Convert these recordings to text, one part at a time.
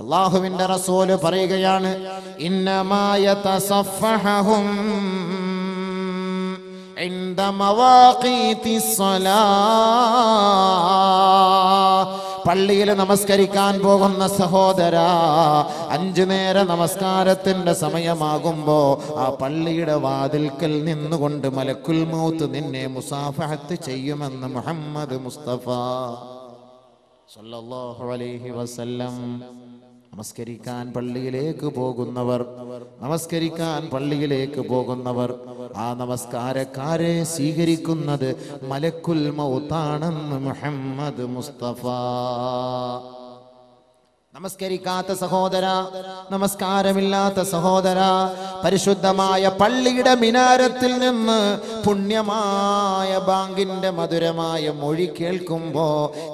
അള്ളാഹുവിന്റെ റസൂല് പറയുകയാണ് ഇന്നമായ തസഫഹും عند مواقيت الصلاة പള്ളിയിൽ നമസ്കരിക്കാൻ പോകുന്ന സഹോദര അഞ്ചു നേര നമസ്കാരത്തിന്റെ സമയമാകുമ്പോ ആ പള്ളിയുടെ വാതിൽക്കൽ നിന്നുകൊണ്ട് മലക്കുൽ മൗത്ത് നിന്നെ മുസാഫഹത്ത് ചെയ്യുമെന്ന് മുഹമ്മദ് മുസ്തഫ സല്ലല്ലാഹു അലൈഹി വസല്ലം നമസ്കരിക്കാൻ പള്ളിയിലേക്ക് പോകുന്നവർ നമസ്കരിക്കാൻ പള്ളിയിലേക്ക് പോകുന്നവർ. ആ നമസ്കാരക്കാരെ സ്വീകരിക്കുന്നത് മലക്കുൽ മൗത്താണെന്ന് മുഹമ്മദ് മുസ്തഫ. നമസ്കരിക്കാത്ത സഹോദര നമസ്കാരമില്ലാത്ത സഹോദര പരിശുദ്ധമായ പള്ളിയുടെ മിനാരത്തിൽ നിന്ന് പുണ്യമായ ബാങ്കിന്റെ മധുരമായ മൊഴി കേൾക്കുമ്പോ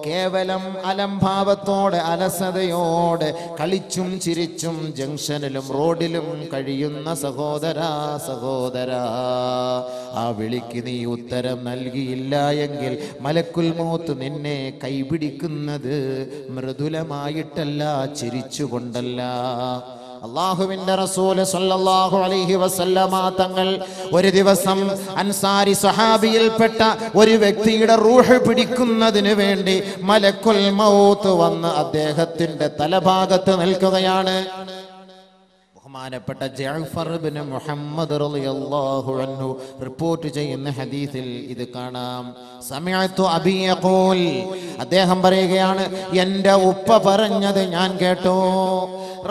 കേവലം അലംഭാവത്തോടെ അലസതയോടെ കളിച്ചും ചിരിച്ചും ജംഗ്ഷനിലും റോഡിലും കഴിയുന്ന സഹോദര സഹോദര ആ വിളിക്ക് നീ ഉത്തരം നൽകിയില്ല എങ്കിൽ മലക്കുൽ മോത്ത് നിന്നെ കൈപിടിക്കുന്നത് മൃദുലമായിട്ടല്ല. ചിരിച്ചുകൊണ്ടല്ല അള്ളാഹുവിന്റെ റസൂൽ സല്ലല്ലാഹു അലൈഹി വസല്ലമ തങ്ങൾ ഒരു ദിവസം അൻസാരി സഹാബിയിൽപ്പെട്ട ഒരു വ്യക്തിയുടെ റൂഹ് പിടിക്കുന്നതിന് വേണ്ടി മലക്കുൽ മൗത്ത് വന്ന് അദ്ദേഹത്തിന്റെ തലഭാഗത്ത് നിൽക്കുകയാണ്. ബഹുമാനപ്പെട്ട ജാഫർ ബിൻ മുഹമ്മദ് റളിയല്ലാഹു അൻഹു റിപ്പോർട്ട് ചെയ്യുന്ന ഹദീസിൽ ഇത് കാണാം. സമയത്തു അബി യഖൂൽ. അദ്ദേഹം പറയുകയാണ് എന്റെ ഉപ്പ പറഞ്ഞത് ഞാൻ കേട്ടു.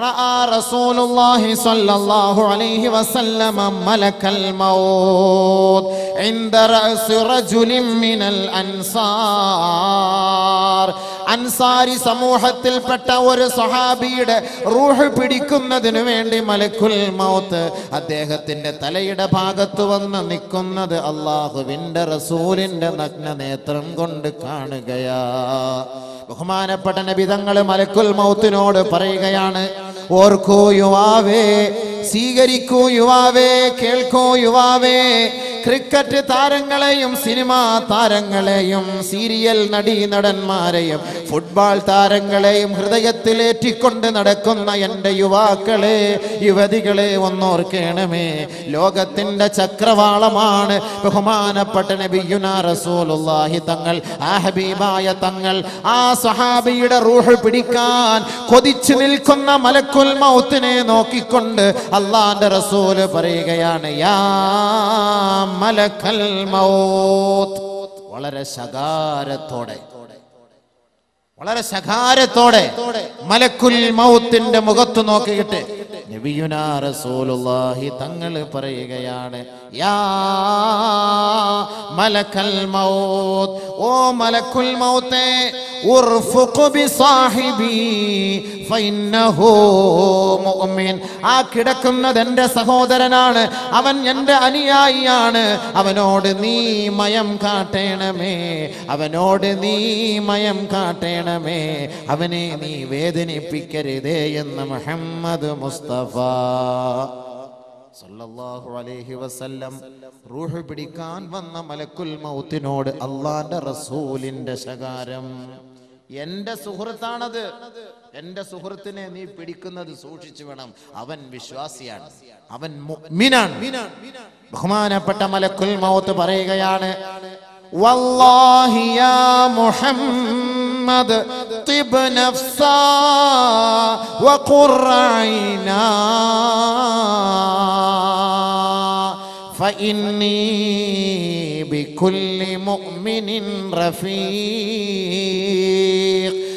റഅ റസൂലുള്ളാഹി സ്വല്ലല്ലാഹു അലൈഹി വസല്ലമ മലക്കൽ മൗത് ഇൻദ റഅസ് റജുലിൻ മിനൽ അൻസാർ. അൻസാരി സമൂഹത്തിൽപ്പെട്ട ഒരു സ്വഹാബിയുടെ റൂഹ് പിടിക്കുന്നതിനു വേണ്ടി മലക്കുൽ മൗത്ത്. അദ്ദേഹത്തിന്റെ തലയുടെ ഭാഗത്ത് വന്ന് നിൽക്കുന്നത് അള്ളാഹുവിന്റെ റസൂലിന്റെ നഗ്ന നേത്രം കൊണ്ട് കാണുകയാ. ബഹുമാനപ്പെട്ട നബിതങ്ങൾ മലക്കുൽ മൗത്തിനോട് പറയുകയാണ് ഓർക്കൂ യുവാവേ സ്വീകരിക്കൂ യുവാവേ കേൾക്കൂ യുവാവേ ക്രിക്കറ്റ് താരങ്ങളെയും സിനിമാ താരങ്ങളെയും സീരിയൽ നടീനടന്മാരെയും ഫുട്ബോൾ താരങ്ങളെയും ഹൃദയത്തിലേറ്റിക്കൊണ്ട് നടക്കുന്ന എന്റെ യുവാക്കളെ യുവതികളെ ഒന്നോർക്കണമേ. ലോകത്തിന്റെ ചക്രവാളമാണ് ബഹുമാനപ്പെട്ട നബിയുന റസൂലുള്ളാഹി തങ്ങൾ. ആ ഹബീബായ തങ്ങൾ ആ സഹാബിയുടെ റൂഹ് പിടിക്കാൻ കൊതിച്ചു നിൽക്കുന്ന മലക്കുൽ മൗത്തിനെ നോക്കിക്കൊണ്ട് അള്ളാന്റെ റസൂൽ പറയുകയാണ് യാ മലക്കൽ മൗത്ത്. വളരെ ശകാരത്തോടെ. വളരെ ശകാരത്തോടെ മലക്കുൽ മൗത്തിന്റെ മുഖത്ത് നോക്കിയിട്ട് നബിയുനാ റസൂലുള്ളാഹി തങ്ങൾ പറയുകയാണ് യാ മലക്കൽ മൗത്ത് ഓ മലക്കുൽ മൗത്തേ ഉർഫുഖ് بصاحبي فإنه مؤمن ആ കിടക്കുന്നത് എന്റെ സഹോദരനാണ്. അവൻ എന്റെ അനുയായിയാണ്. അവനോട് നീ മയം കാട്ടേണമേ. അവനോട് നീ മയം കാട്ടേണമേ. അവനെ നീ വേദനിപ്പിക്കരുതേ എന്ന് മുഹമ്മദ് മുസ്തഫ. സല്ലല്ലാഹു അലൈഹി വസല്ലം റൂഹ് പിടിക്കാൻ വന്ന മലക്കുൽ മൗത്തിനോട് അള്ളാന്റെ റസൂലിന്റെ ശകാരം. എന്റെ സുഹൃത്താണത്. എന്റെ സുഹൃത്തിനെ നീ പിടിക്കുന്നത് സൂക്ഷിച്ചു വേണം. അവൻ വിശ്വാസിയാണ്. അവൻ മീനാണ് ബഹുമാനപ്പെട്ട മലക്കുൽ മൗത്ത് പറയുകയാണ് മുഹമ്മദ് فإني بكل مؤمن رفيق.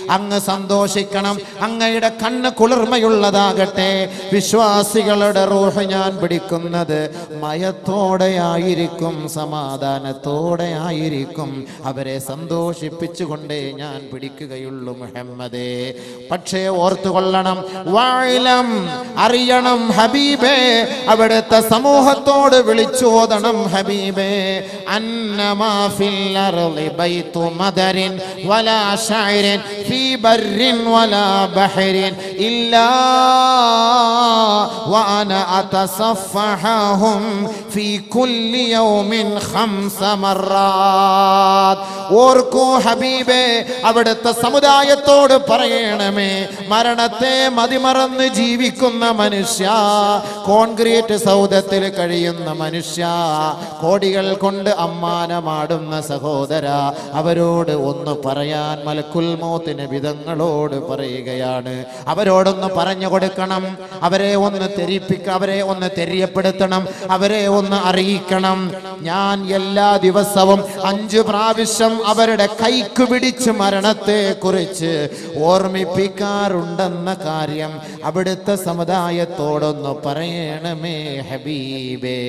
അങ്ങ് സന്തോഷിക്കണം. അങ്ങയുടെ കണ്ണ് കുളിർമയുള്ളതാകട്ടെ. വിശ്വാസികളുടെ റൂഹ് ഞാൻ പിടിക്കുന്നത് മയത്തോടെയായിരിക്കും സമാധാനത്തോടെ ആയിരിക്കും അവരെ സന്തോഷിപ്പിച്ചുകൊണ്ടേ ഞാൻ പിടിക്കുകയുള്ളൂ മുഹമ്മദേ. പക്ഷേ ഓർത്തുകൊള്ളണം വാഴലം അറിയണം ഹബീബേ. അവിടുത്തെ സമൂഹത്തോട് വിളിച്ചോതണം ഹബീബേ. അന്നമാ ഫിൽ അർളി ബൈതു മദരിൻ വലാ ശഅരിൻ في بر ولا بحر إلا وأنا أتصفحهم في كل يوم خمس مرات ഓർക്കൂ ഹബീബേ അവിടുത്തെ സമുദായത്തോട് പറയണമേ മരണത്തെ മതിമറന്ന് ജീവിക്കുന്ന മനുഷ്യ കോൺക്രീറ്റ് സൗധത്തിൽ കഴിയുന്ന മനുഷ്യ കോടികൾ കൊണ്ട് അമ്മാനമാടുന്ന സഹോദര അവരോട് ഒന്ന് പറയാൻ മലക്കുൽ മോത്തിന് വിധങ്ങളോട് പറയുകയാണ്. അവരോടൊന്ന് പറഞ്ഞു കൊടുക്കണം. അവരെ ഒന്ന് തെരിപ്പിക്ക അവരെ ഒന്ന് തെരിയപ്പെടുത്തണം. അവരെ ഒന്ന് അറിയിക്കണം. ഞാൻ എല്ലാ ദിവസവും അഞ്ചു പ്രാവശ്യം അവരുടെ കൈക്ക് പിടിച്ച് മരണത്തെ കുറിച്ച് ഓർമ്മിപ്പിക്കാറുണ്ടെന്ന കാര്യം അവിടുത്തെ സമുദായത്തോടൊന്ന് പറയണമേ ഹബീബേ.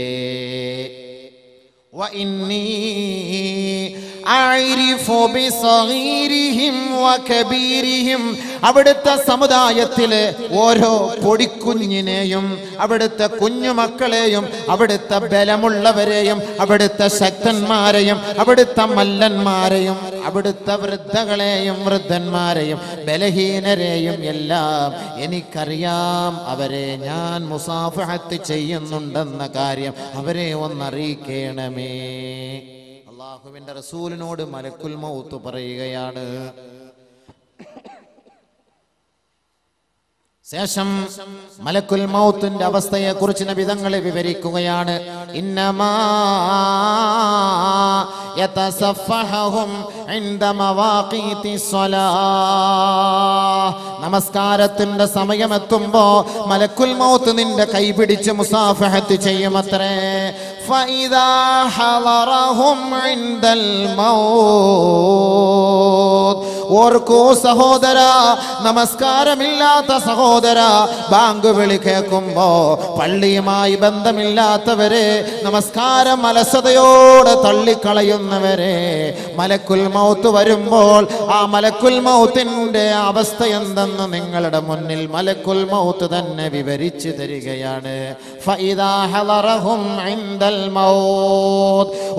അവിടുത്തെ സമുദായത്തിലെ ഓരോ പൊടിക്കുഞ്ഞിനെയും അവിടുത്തെ കുഞ്ഞുമക്കളെയും അവിടുത്തെ ബലമുള്ളവരെയും അവിടുത്തെ ശക്തന്മാരെയും അവിടുത്തെ മല്ലന്മാരെയും അവിടുത്തെ വൃദ്ധകളെയും വൃദ്ധന്മാരെയും ബലഹീനരെയും എല്ലാം എനിക്കറിയാം. അവരെ ഞാൻ മുസാഫഹത്ത് ചെയ്യുന്നുണ്ടെന്ന കാര്യം അവരെ ഒന്നറിയിക്കണമേ. അള്ളാഹുവിന്റെ റസൂലിനോട് മലക്കുൽ മൗത്ത് പറയുകയാണ്. ശേഷം മലക്കുൽ മൗത്തിന്റെ അവസ്ഥയെ കുറിച്ച് നബിതങ്ങളെ വിവരിക്കുകയാണ്. നമസ്കാരത്തിന്റെ സമയമെത്തുമ്പോ മലക്കുൽ മൗത്ത് നിന്റെ കൈപിടിച്ച് മുസാഫഹത്ത് ചെയ്യുമത്രേ. ഫഇദാ حضرهم ഇൻദൽ മൗത്ത് ഓർക്കൂ സഹോദര നമസ്കാരമില്ലാത്ത സഹോദര ബാങ്ക് വിളി കേൾക്കുമ്പോ പള്ളിയുമായി ബന്ധമില്ലാത്തവരെ നമസ്കാരം അലസതയോടെ തള്ളിക്കളയുന്നവരെ. മലക്കുൽ മൗത്ത് വരുമ്പോൾ ആ മലക്കുൽ മൗത്തിന്റെ അവസ്ഥ എന്തെന്ന് നിങ്ങളുടെ മുന്നിൽ മലക്കുൽ മൗത്ത് തന്നെ വിവരിച്ചു തരികയാണ്. ഫഇദാ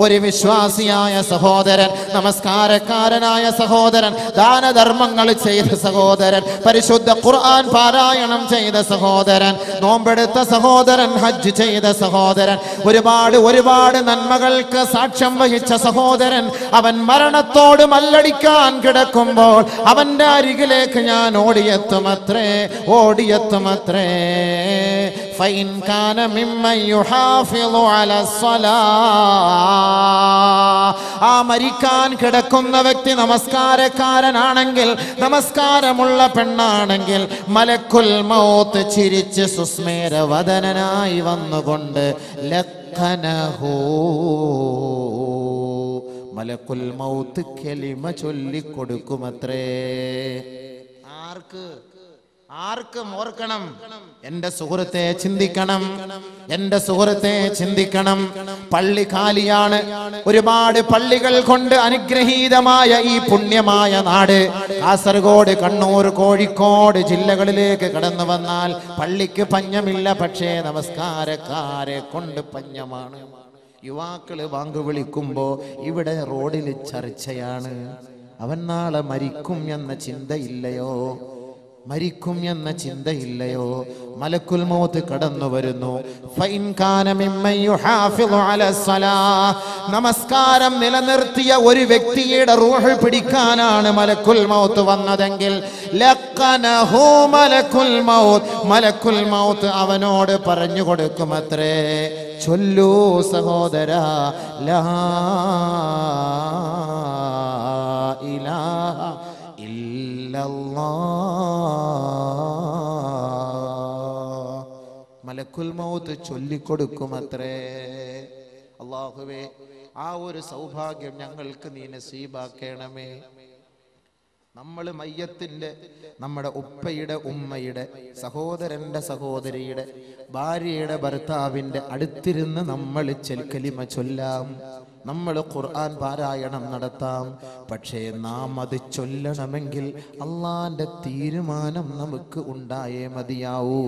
ഒരു വിശ്വാസിയായ സഹോദരൻ നമസ്കാരക്കാരനായ സഹോദരൻ ദാനധർമ്മങ്ങൾ ചെയ്ത സഹോദരൻ പരിശുദ്ധ ഖുർആൻ പാരായണം ചെയ്ത സഹോദരൻ നോമ്പെടുത്ത സഹോദരൻ ഹജ്ജ് ചെയ്ത സഹോദരൻ ഒരുപാട് ഒരുപാട് നന്മകൾക്ക് സാക്ഷ്യം വഹിച്ച സഹോദരൻ അവൻ മരണത്തോട് മല്ലടിക്കാൻ കിടക്കുമ്പോൾ അവന്റെ അരികിലേക്ക് ഞാൻ ഓടിയെത്തുമത്രേ ഓടിയെത്തുമത്രേ. فإن كان ممن يحافظ على الصلاة ആ മരിക്കാൻ കിടക്കുന്ന വ്യക്തി നമസ്കാരക്കാരനാണെങ്കിൽ നമസ്കാരമുള്ള പെണ്ണാണെങ്കിൽ മലക്കുൽ മൗത്ത് ചിരിച്ച് സുസ്മേരവദനായി വന്നുകൊണ്ട് ലഖനഹൂ മലക്കുൽ മൗത്ത് കെലിമ ചൊല്ലിക്കൊടുക്കുമത്രേ ആർക്ക് ആർക്കും ഓർക്കണം. എന്റെ സുഹൃത്തെ ചിന്തിക്കണം. എന്റെ സുഹൃത്തെ ചിന്തിക്കണം. പള്ളി കാലിയാണ്. ഒരുപാട് പള്ളികൾ കൊണ്ട് അനുഗ്രഹീതമായ ഈ പുണ്യമായ നാട്. കാസർഗോഡ് കണ്ണൂർ കോഴിക്കോട് ജില്ലകളിലേക്ക് കടന്നു വന്നാൽ പള്ളിക്ക് പഞ്ഞമില്ല. പക്ഷേ നമസ്കാരക്കാരെ കൊണ്ട് പഞ്ഞമാണ്. യുവാക്കൾ വാങ്ക് വിളിക്കുമ്പോ ഇവിടെ റോഡിൽ ചർച്ചയാണ്. അവൻ നാളെ മരിക്കും എന്ന ചിന്തയില്ലയോ? മരിക്കും എന്ന ചിന്തയില്ലയോ മലക്കുൽ മൗത്ത് കടന്നു വരുന്നു. നമസ്കാരം നിലനിർത്തിയ ഒരു വ്യക്തിയുടെ റൂഹ് പിടിക്കാനാണ് മലക്കുൽ മൗത്ത് വന്നതെങ്കിൽ മലക്കുൽ മൗത്ത് മലക്കുൽ മൗത്ത് അവനോട് പറഞ്ഞു കൊടുക്കുമത്രേ ചൊല്ലൂ സഹോദര ലാ ഇലാഹ ഇല്ലല്ലാഹ്. മലക്കുൽ മൗത്ത് ചൊല്ലിക്കൊടുക്കുമത്രേ. അള്ളാഹുവേ ആ ഒരു സൗഭാഗ്യം ഞങ്ങൾക്ക് നീ നസീബാക്കണമേ. നമ്മൾ മയ്യത്തിന്റെ നമ്മുടെ ഉപ്പയുടെ ഉമ്മയുടെ സഹോദരന്റെ സഹോദരിയുടെ ഭാര്യയുടെ ഭർത്താവിന്റെ അടുത്തിരുന്ന് നമ്മൾ ചെൽക്കലിമ ചൊല്ലാം. നമ്മൾ ഖുർആൻ പാരായണം നടത്താം. പക്ഷേ നാം അത് ചൊല്ലണമെങ്കിൽ അള്ളാന്റെ തീരുമാനം നമുക്ക് ഉണ്ടായേ മതിയാവൂ.